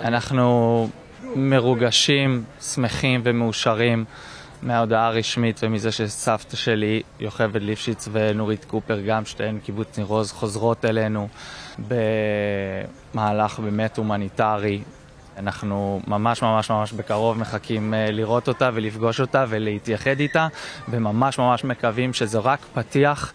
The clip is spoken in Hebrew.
אנחנו מרוגשים, שמחים ומאושרים מההודעה הרשמית ומזה שסבתא שלי, יוכבד ליפשיץ ונורית קופר, גם שתיהן קיבוץ ניר עוז, חוזרות אלינו במהלך באמת הומניטרי. אנחנו ממש ממש ממש בקרוב מחכים אה, לראות אותה ולפגוש אותה ולהתייחד איתה וממש ממש מקווים שזה רק פתיח